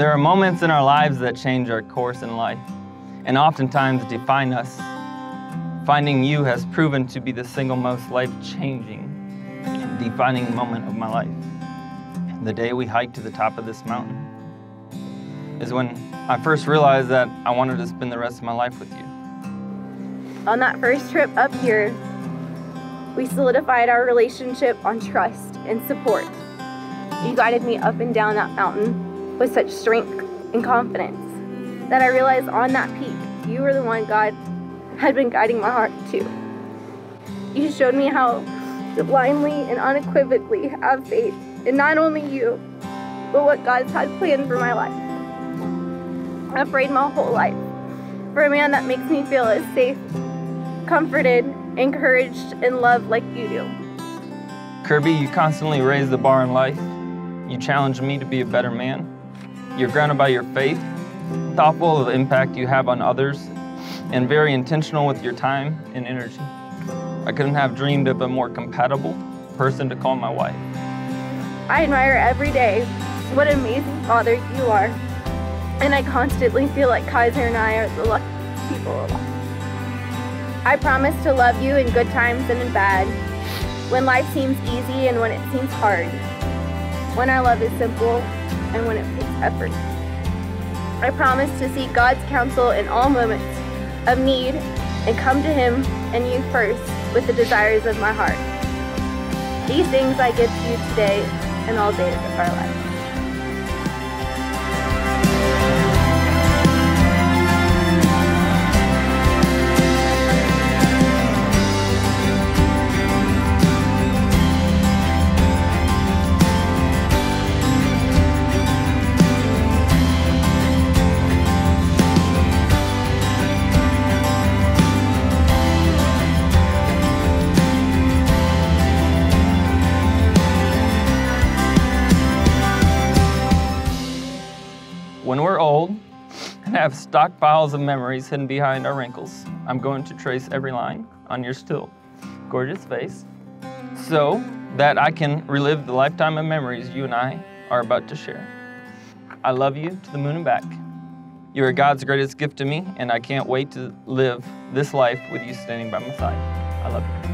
There are moments in our lives that change our course in life and oftentimes define us. Finding you has proven to be the single most life changing, defining moment of my life. The day we hiked to the top of this mountain is when I first realized that I wanted to spend the rest of my life with you. On that first trip up here, we solidified our relationship on trust and support. You guided me up and down that mountain with such strength and confidence that I realized on that peak, you were the one God had been guiding my heart to. You showed me how to blindly and unequivocally have faith in not only you, but what God's had planned for my life. I've prayed my whole life for a man that makes me feel as safe, comforted, encouraged, and loved like you do. Kirby, you constantly raise the bar in life. You challenge me to be a better man. You're grounded by your faith, thoughtful of the impact you have on others, and very intentional with your time and energy. I couldn't have dreamed of a more compatible person to call my wife. I admire every day what an amazing father you are, and I constantly feel like Kaiser and I are the luckiest people. I promise to love you in good times and in bad, when life seems easy and when it seems hard, when our love is simple and when it takes effort. I promise to seek God's counsel in all moments of need and come to Him and you first with the desires of my heart. These things I give to you today and all days of our life. Have stockpiles of memories hidden behind our wrinkles, I'm going to trace every line on your still gorgeous face so that I can relive the lifetime of memories you and I are about to share. I love you to the moon and back. You are God's greatest gift to me, and I can't wait to live this life with you standing by my side. I love you.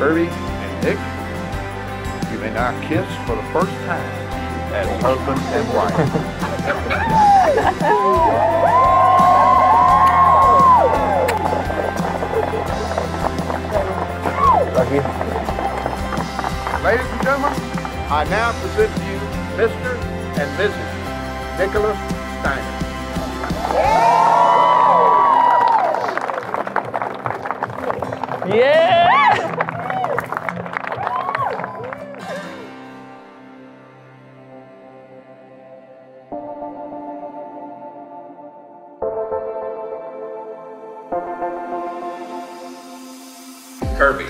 Kirby Nick, you may now kiss for the first time as husband and wife. Ladies and gentlemen, I now present to you Mr. and Mrs. Nicholas Steiner. Yeah! Kirby,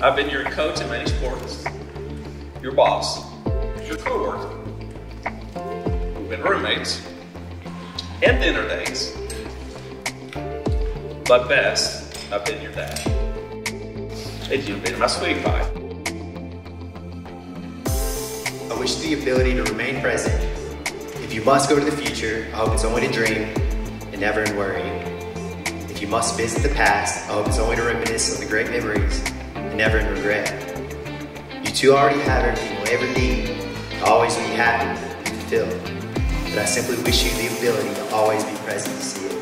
I've been your coach in many sports, your boss, your co-worker. We've been roommates and dinner dates. But best, I've been your dad. And you've been my sweet pie. I wish the ability to remain present. If you must go to the future, I hope it's only to dream and never in worry. You must visit the past, always only to reminisce on the great memories and never in regret. You two already have everything you'll ever need to always be happy and fulfilled. But I simply wish you the ability to always be present to see it.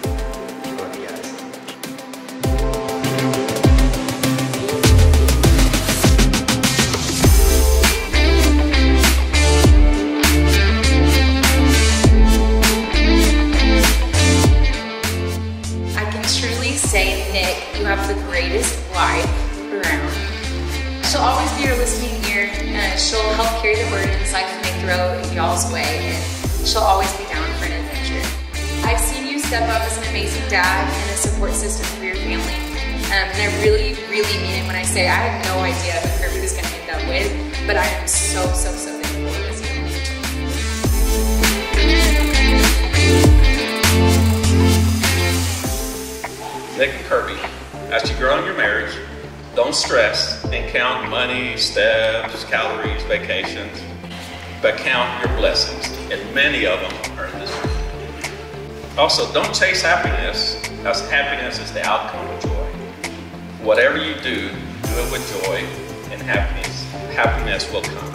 She'll always be your listening ear, and she'll help carry the burdens life may throw in y'all's way, and she'll always be down for an adventure. I've seen you step up as an amazing dad and a support system for your family, um, and I really, really mean it when I say I had no idea who Kirby was going to end up with, but I am so, so, so thankful for this family. Nick and Kirby, as you grow in your marriage, Don't stress and count money, steps, calories, vacations, but count your blessings. And many of them are in this room. Also, don't chase happiness, as happiness is the outcome of joy. Whatever you do, do it with joy, and happiness, happiness will come.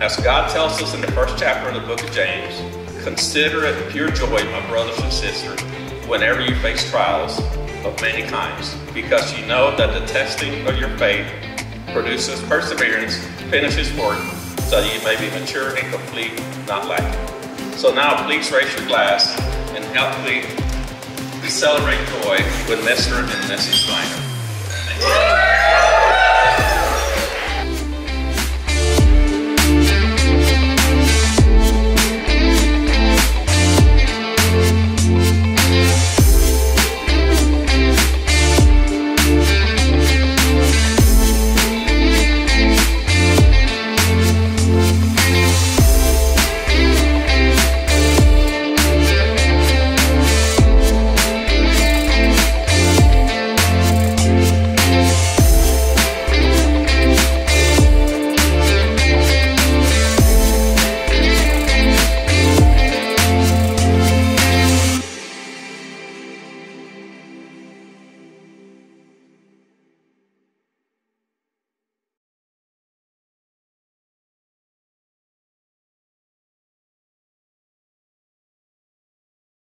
As God tells us in the first chapter of the book of James, consider it pure joy, my brothers and sisters, whenever you face trials of many kinds, because you know that the testing of your faith produces perseverance, finishes work, so that you may be mature and complete, not lacking. So now please raise your glass and help me celebrate joy with Mr. and Mrs. Steiner.